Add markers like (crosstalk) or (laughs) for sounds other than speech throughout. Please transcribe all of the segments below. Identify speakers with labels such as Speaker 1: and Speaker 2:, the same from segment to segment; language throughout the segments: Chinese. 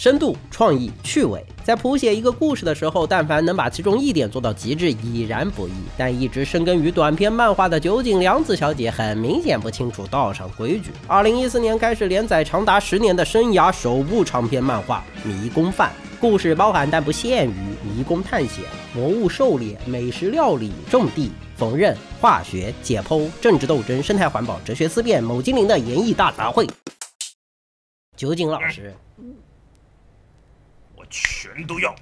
Speaker 1: 深度、创意、趣味，在谱写一个故事的时候，但凡能把其中一点做到极致，已然不易。但一直深耕于短篇漫画的酒井良子小姐，很明显不清楚道上规矩。二零一四年开始连载长达十年的生涯首部长篇漫画《迷宫饭》，故事包含但不限于迷宫探险、魔物狩猎、美食料理、种地、缝纫、化学、解剖、政治斗争、生态环保、哲学思辨、某精灵的演绎大杂烩。酒井老师。
Speaker 2: 我全都要。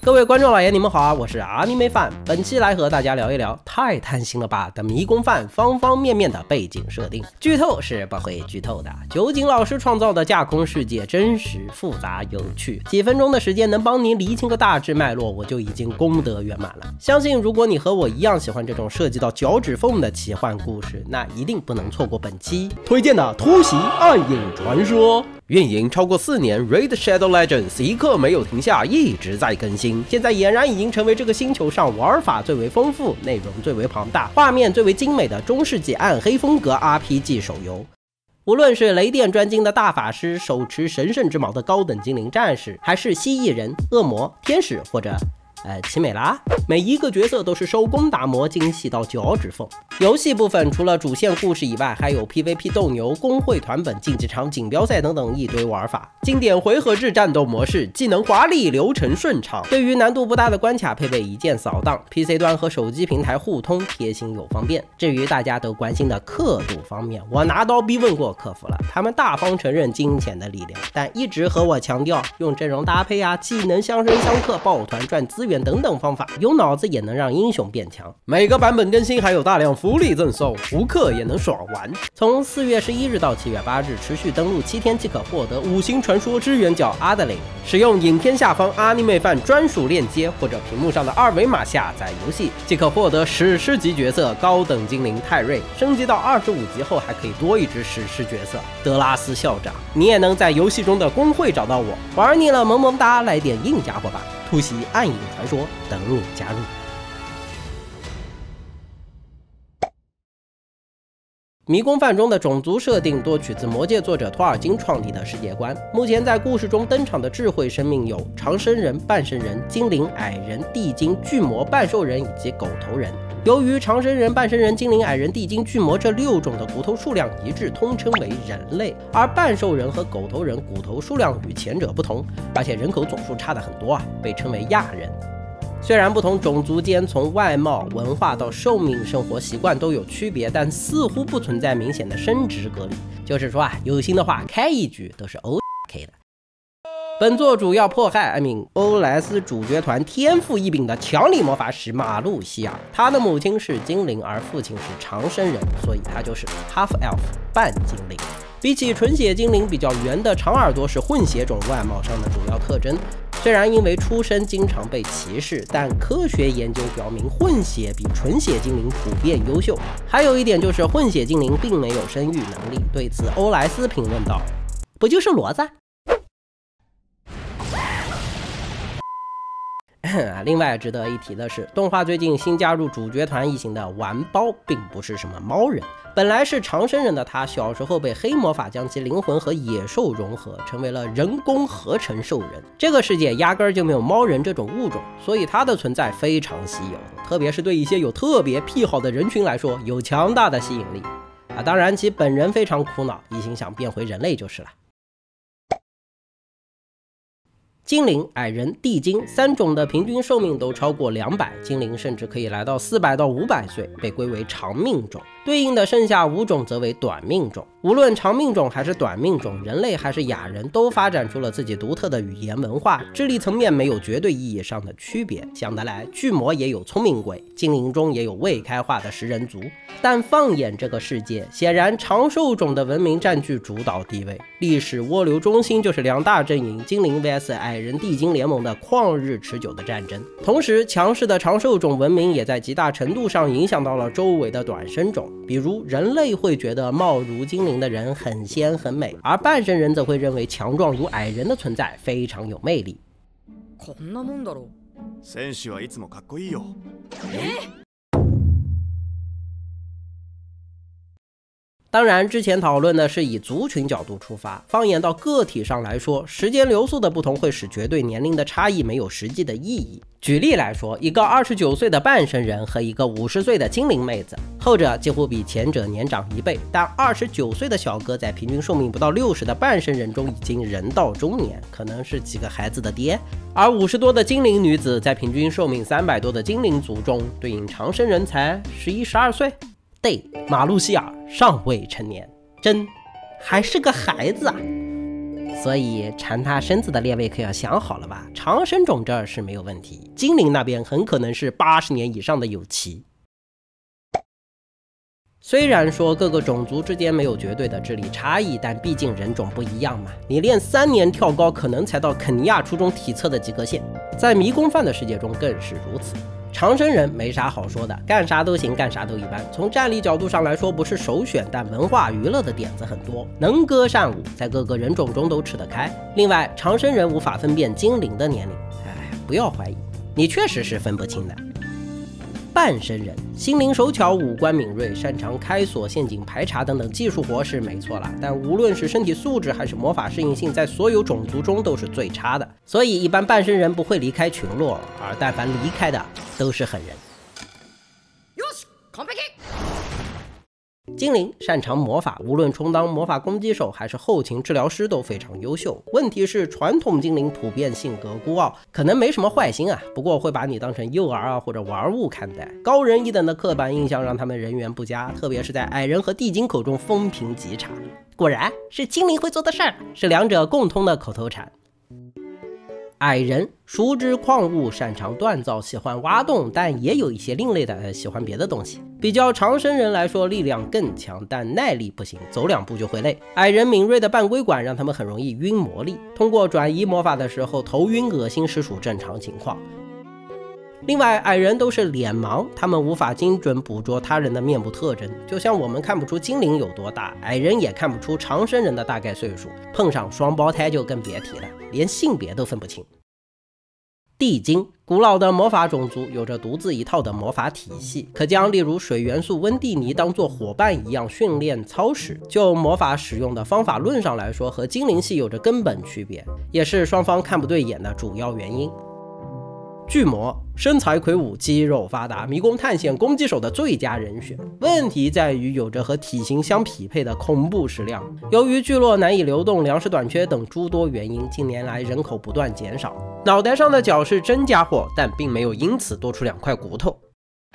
Speaker 1: 各位观众老爷，你们好啊！我是阿尼美饭，本期来和大家聊一聊《太贪心了吧》的迷宫饭方方面面的背景设定。剧透是不会剧透的。酒井老师创造的架空世界真实、复杂、有趣，几分钟的时间能帮您理清个大致脉络，我就已经功德圆满了。相信如果你和我一样喜欢这种涉及到脚趾缝的奇幻故事，那一定不能错过本期推荐的《突袭暗影传说》。运营超过四年，《，Red Shadow Legends》一刻没有停下，一直在更新。现在俨然已经成为这个星球上玩法最为丰富、内容最为庞大、画面最为精美的中世纪暗黑风格 RPG 手游。无论是雷电专精的大法师、手持神圣之矛的高等精灵战士，还是蜥蜴人、恶魔、天使或者……呃，奇美拉，每一个角色都是手工打磨，精细到脚趾缝。游戏部分除了主线故事以外，还有 PVP 斗牛、工会团本、竞技场、锦标赛等等一堆玩法。经典回合制战斗模式，技能华丽，流程顺畅。对于难度不大的关卡，配备一键扫荡，PC 端和手机平台互通，贴心又方便。至于大家都关心的刻度方面，我拿刀逼问过客服了，他们大方承认金钱的力量，但一直和我强调用阵容搭配啊，技能相生相克，抱团赚资源。等等方法，有脑子也能让英雄变强。每个版本更新还有大量福利赠送，无氪也能爽玩。从四月十一日到七月八日，持续登录七天即可获得五星传说支援角阿德林。使用影片下方阿尼妹饭专属链接或者屏幕上的二维码下载游戏，即可获得史诗级角色高等精灵泰瑞。升级到二十五级后，还可以多一只史诗角色德拉斯校长。你也能在游戏中的公会找到我。玩腻了，萌萌哒，来点硬家伙吧！突袭暗影传说，等你加入。迷宫饭中的种族设定多取自魔界作者托尔金创立的世界观。目前在故事中登场的智慧生命有长生人、半生人、精灵、矮人、地精、巨魔、半兽人以及狗头人。由于长生人、半生人、精灵、矮人、地精、巨魔这六种的骨头数量一致，通称为人类；而半兽人和狗头人骨头数量与前者不同，而且人口总数差的很多啊，被称为亚人。虽然不同种族间从外貌、文化到寿命、生活习惯都有区别，但似乎不存在明显的生殖隔离。就是说啊，有心的话开一局都是 OK 的。本作主要迫害艾米欧莱斯主角团天赋异禀的强力魔法师马路西亚，他的母亲是精灵，而父亲是长生人，所以他就是 half elf 半精灵。比起纯血精灵，比较圆的长耳朵是混血种外貌上的主要特征。虽然因为出身经常被歧视，但科学研究表明混血比纯血精灵普遍优秀。还有一点就是混血精灵并没有生育能力。对此，欧莱斯评论道：“不就是骡子？” (laughs) 另外值得一提的是，动画最近新加入主角团一行的丸包，并不是什么猫人。本来是长生人的他，小时候被黑魔法将其灵魂和野兽融合，成为了人工合成兽人。这个世界压根儿就没有猫人这种物种，所以它的存在非常稀有，特别是对一些有特别癖好的人群来说，有强大的吸引力。啊，当然其本人非常苦恼，一心想变回人类就是了。精灵、矮人、地精三种的平均寿命都超过两百，精灵甚至可以来到四百到五百岁，被归为长命种。对应的剩下五种则为短命种。无论长命种还是短命种，人类还是亚人，都发展出了自己独特的语言文化，智力层面没有绝对意义上的区别。想得来，巨魔也有聪明鬼，精灵中也有未开化的食人族。但放眼这个世界，显然长寿种的文明占据主导地位，历史涡流中心就是两大阵营：精灵 vs 矮人地精联盟的旷日持久的战争。同时，强势的长寿种文明也在极大程度上影响到了周围的短生种。比如人类会觉得貌如精灵的人很仙很美，而半神人则会认为强壮如矮人的存在非常有魅力。こんなもんだろ。戦士はいつもかっこいいよ。 当然，之前讨论的是以族群角度出发，放眼到个体上来说，时间流速的不同会使绝对年龄的差异没有实际的意义。举例来说，一个二十九岁的半生人和一个五十岁的精灵妹子，后者几乎比前者年长一倍，但二十九岁的小哥在平均寿命不到六十的半生人中已经人到中年，可能是几个孩子的爹；而五十多的精灵女子在平均寿命三百多的精灵族中，对应长生人才十一十二岁。对，马路希尔尚未成年，真还是个孩子啊！所以缠他身子的列位可要想好了吧？长生种这儿是没有问题，精灵那边很可能是八十年以上的有奇。虽然说各个种族之间没有绝对的智力差异，但毕竟人种不一样嘛。你练三年跳高，可能才到肯尼亚初中体测的及格线，在迷宫饭的世界中更是如此。长生人没啥好说的，干啥都行，干啥都一般。从战力角度上来说不是首选，但文化娱乐的点子很多，能歌善舞，在各个人种中都吃得开。另外，长生人无法分辨精灵的年龄，哎，不要怀疑，你确实是分不清的。半身人心灵手巧，五官敏锐，擅长开锁、陷阱排查等等技术活是没错了，但无论是身体素质还是魔法适应性，在所有种族中都是最差的。所以，一般半身人不会离开群落，而但凡离开的都是狠人。精灵擅长魔法，无论充当魔法攻击手还是后勤治疗师都非常优秀。问题是，传统精灵普遍性格孤傲，可能没什么坏心啊，不过会把你当成幼儿啊或者玩物看待。高人一等的刻板印象让他们人缘不佳，特别是在矮人和地精口中风评极差。果然是精灵会做的事儿，是两者共通的口头禅。矮人熟知矿物，擅长锻造，喜欢挖洞，但也有一些另类的，喜欢别的东西。比较长生人来说，力量更强，但耐力不行，走两步就会累。矮人敏锐的半规管让他们很容易晕魔力，通过转移魔法的时候头晕恶心实属正常情况。另外，矮人都是脸盲，他们无法精准捕捉他人的面部特征，就像我们看不出精灵有多大，矮人也看不出长生人的大概岁数。碰上双胞胎就更别提了。连性别都分不清。地精，古老的魔法种族，有着独自一套的魔法体系，可将例如水元素温蒂尼当做伙伴一样训练操使。就魔法使用的方法论上来说，和精灵系有着根本区别，也是双方看不对眼的主要原因。巨魔身材魁梧，肌肉发达，迷宫探险攻击手的最佳人选。问题在于有着和体型相匹配的恐怖食量。由于聚落难以流动、粮食短缺等诸多原因，近年来人口不断减少。脑袋上的角是真家伙，但并没有因此多出两块骨头。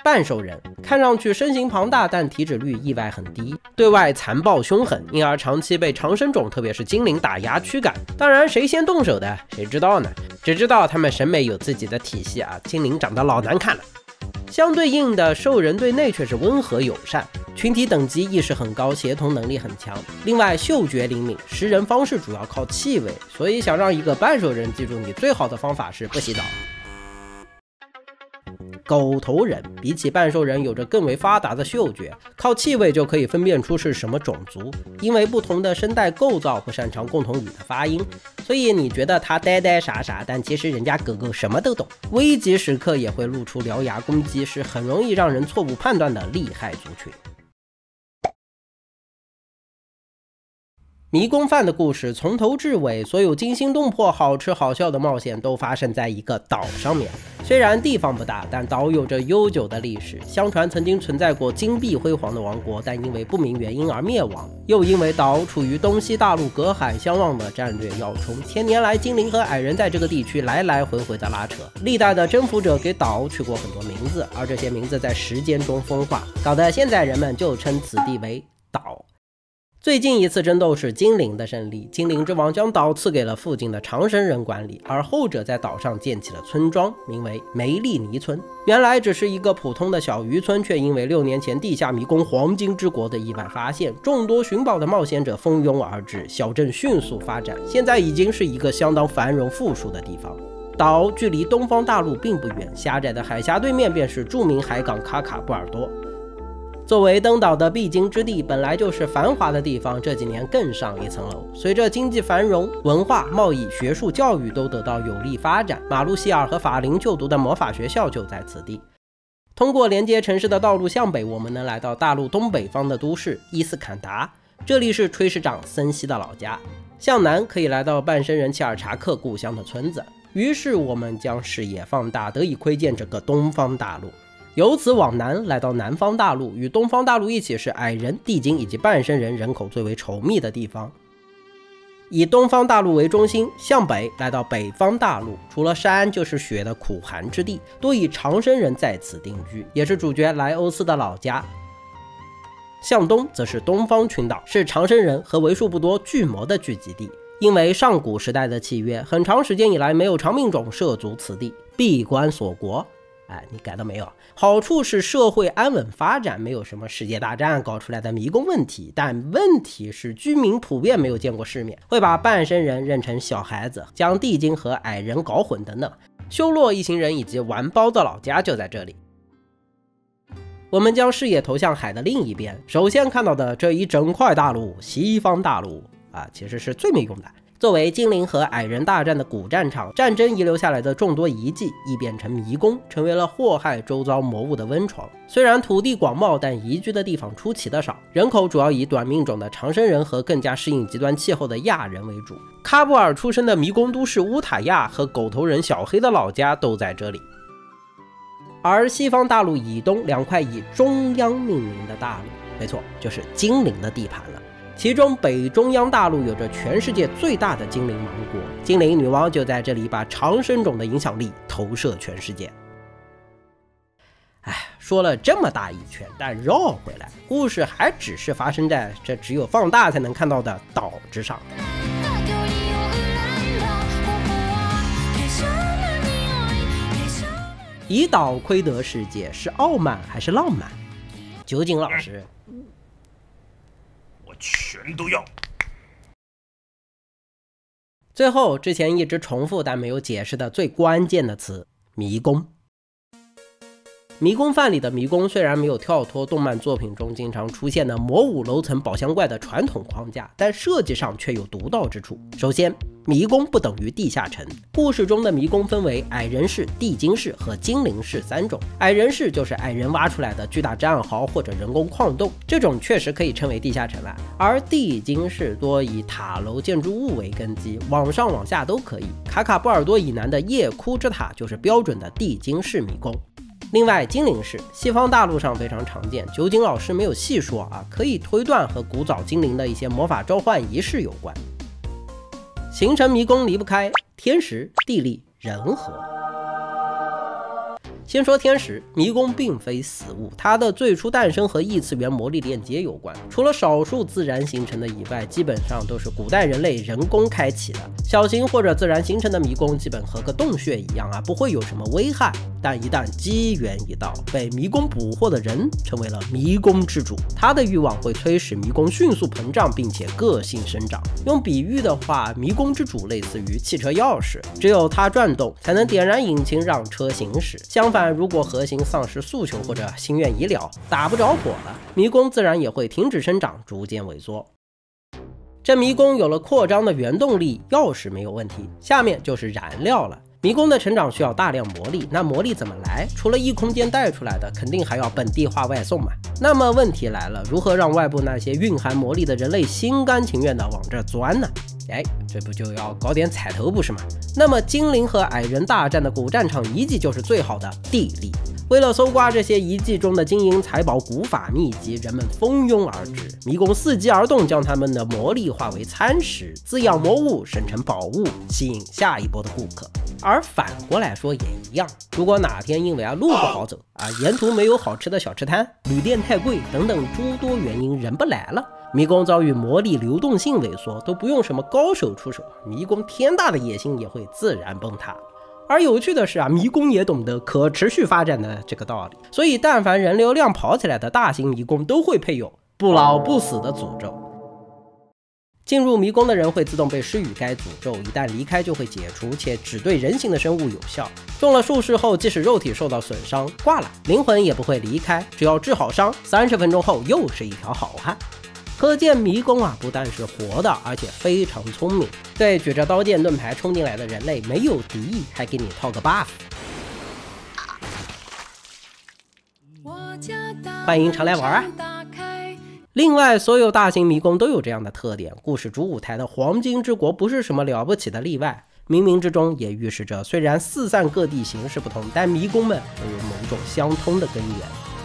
Speaker 1: 半兽人看上去身形庞大，但体脂率意外很低，对外残暴凶狠，因而长期被长生种，特别是精灵打压驱赶。当然，谁先动手的，谁知道呢？只知道他们审美有自己的体系啊。精灵长得老难看了。相对应的，兽人对内却是温和友善，群体等级意识很高，协同能力很强。另外，嗅觉灵敏，识人方式主要靠气味，所以想让一个半兽人记住你，最好的方法是不洗澡。狗头人比起半兽人有着更为发达的嗅觉，靠气味就可以分辨出是什么种族。因为不同的声带构造不擅长共同语的发音，所以你觉得他呆呆傻傻，但其实人家狗狗什么都懂。危急时刻也会露出獠牙攻击，是很容易让人错误判断的厉害族群。迷宫饭的故事从头至尾，所有惊心动魄、好吃好笑的冒险都发生在一个岛上面。虽然地方不大，但岛有着悠久的历史。相传曾经存在过金碧辉煌的王国，但因为不明原因而灭亡。又因为岛处于东西大陆隔海相望的战略要冲，千年来精灵和矮人在这个地区来来回回的拉扯。历代的征服者给岛取过很多名字，而这些名字在时间中风化，搞得现在人们就称此地为。最近一次争斗是精灵的胜利，精灵之王将岛赐给了附近的长生人管理，而后者在岛上建起了村庄，名为梅利尼村。原来只是一个普通的小渔村，却因为六年前地下迷宫黄金之国的意外发现，众多寻宝的冒险者蜂拥而至，小镇迅速发展，现在已经是一个相当繁荣富庶的地方。岛距离东方大陆并不远，狭窄的海峡对面便是著名海港卡卡布尔多。作为登岛的必经之地，本来就是繁华的地方，这几年更上一层楼。随着经济繁荣，文化、贸易、学术、教育都得到有力发展。马路希尔和法林就读的魔法学校就在此地。通过连接城市的道路向北，我们能来到大陆东北方的都市伊斯坎达，这里是炊事长森西的老家。向南可以来到半生人切尔查克故乡的村子。于是我们将视野放大，得以窥见整个东方大陆。由此往南，来到南方大陆，与东方大陆一起是矮人、地精以及半生人人口最为稠密的地方。以东方大陆为中心，向北来到北方大陆，除了山就是雪的苦寒之地，多以长生人在此定居，也是主角莱欧斯的老家。向东则是东方群岛，是长生人和为数不多巨魔的聚集地。因为上古时代的契约，很长时间以来没有长命种涉足此地，闭关锁国。哎，你改到没有？好处是社会安稳发展，没有什么世界大战搞出来的迷宫问题。但问题是，居民普遍没有见过世面，会把半生人认成小孩子，将地精和矮人搞混等等。修洛一行人以及玩包的老家就在这里。我们将视野投向海的另一边，首先看到的这一整块大陆——西方大陆。啊，其实是最没用的。作为精灵和矮人大战的古战场，战争遗留下来的众多遗迹亦变成迷宫，成为了祸害周遭魔物的温床。虽然土地广袤，但宜居的地方出奇的少。人口主要以短命种的长生人和更加适应极端气候的亚人为主。喀布尔出生的迷宫都市乌塔亚和狗头人小黑的老家都在这里。而西方大陆以东两块以中央命名的大陆，没错，就是精灵的地盘了。其中北中央大陆有着全世界最大的精灵王国，精灵女王就在这里把长生种的影响力投射全世界。哎，说了这么大一圈，但绕回来，故事还只是发生在这只有放大才能看到的岛之上。以岛窥得世界，是傲慢还是浪漫？酒井老师。
Speaker 2: 全都要。
Speaker 1: 最后，之前一直重复但没有解释的最关键的词——迷宫。迷宫饭里的迷宫虽然没有跳脱动漫作品中经常出现的魔武楼层宝箱怪的传统框架，但设计上却有独到之处。首先，迷宫不等于地下城。故事中的迷宫分为矮人式、地精式和精灵式三种。矮人式就是矮人挖出来的巨大战壕或者人工矿洞，这种确实可以称为地下城了。而地精式多以塔楼建筑物为根基，往上往下都可以。卡卡布尔多以南的夜哭之塔就是标准的地精式迷宫。另外，精灵式西方大陆上非常常见，酒井老师没有细说啊，可以推断和古早精灵的一些魔法召唤仪式有关。形成迷宫离不开天时、地利、人和。先说天使，迷宫并非死物，它的最初诞生和异次元魔力链接有关。除了少数自然形成的以外，基本上都是古代人类人工开启的。小型或者自然形成的迷宫，基本和个洞穴一样啊，不会有什么危害。但一旦机缘一到，被迷宫捕获的人成为了迷宫之主，他的欲望会催使迷宫迅速膨胀，并且个性生长。用比喻的话，迷宫之主类似于汽车钥匙，只有它转动，才能点燃引擎让车行驶。相反，如果核心丧失诉求或者心愿已了，打不着火了，迷宫自然也会停止生长，逐渐萎缩。这迷宫有了扩张的原动力，钥匙没有问题，下面就是燃料了。迷宫的成长需要大量魔力，那魔力怎么来？除了异空间带出来的，肯定还要本地化外送嘛。那么问题来了，如何让外部那些蕴含魔力的人类心甘情愿地往这钻呢？哎，这不就要搞点彩头不是吗？那么精灵和矮人大战的古战场遗迹就是最好的地利。为了搜刮这些遗迹中的金银财宝、古法秘籍，人们蜂拥而至，迷宫伺机而动，将他们的魔力化为餐食，滋养魔物，生成宝物，吸引下一波的顾客。而反过来说也一样，如果哪天因为啊路不好走啊，沿途没有好吃的小吃摊，旅店太贵等等诸多原因，人不来了，迷宫遭遇魔力流动性萎缩，都不用什么高手出手，迷宫天大的野心也会自然崩塌。而有趣的是啊，迷宫也懂得可持续发展的这个道理，所以但凡人流量跑起来的大型迷宫都会配有不老不死的诅咒。进入迷宫的人会自动被施予该诅咒，一旦离开就会解除，且只对人形的生物有效。中了术士后，即使肉体受到损伤挂了，灵魂也不会离开，只要治好伤，三十分钟后又是一条好汉。可见迷宫啊，不但是活的，而且非常聪明。对举着刀剑盾牌冲进来的人类没有敌意，还给你套个 buff。欢迎常来玩啊！另外，所有大型迷宫都有这样的特点，故事主舞台的黄金之国不是什么了不起的例外。冥冥之中也预示着，虽然四散各地形式不同，但迷宫们都有某种相通的根源。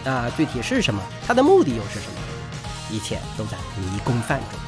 Speaker 1: 那具体是什么？它的目的又是什么？一切都在迷宫饭中。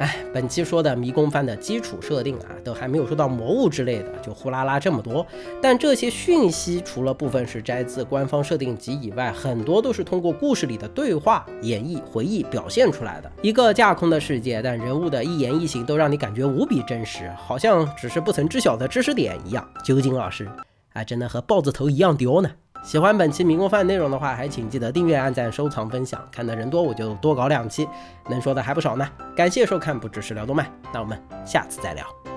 Speaker 1: 哎，本期说的迷宫番的基础设定啊，都还没有说到魔物之类的，就呼啦啦这么多。但这些讯息除了部分是摘自官方设定集以外，很多都是通过故事里的对话、演绎、回忆表现出来的。一个架空的世界，但人物的一言一行都让你感觉无比真实，好像只是不曾知晓的知识点一样。究竟老师，还真的和豹子头一样刁呢。喜欢本期民工饭内容的话，还请记得订阅、按赞、收藏、分享。看的人多，我就多搞两期，能说的还不少呢。感谢收看，不只是聊动漫，那我们下次再聊。